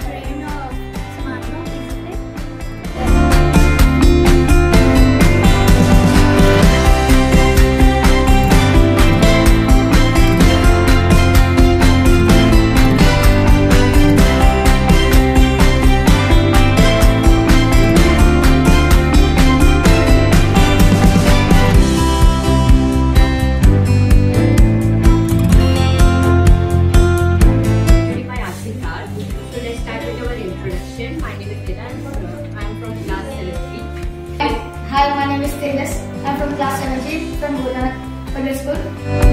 Thank you. So let's start with our introduction. My name is Ida and I'm from class 7 Hi, my name is Tejas. I'm from class 7G from Guru Nanak Public School.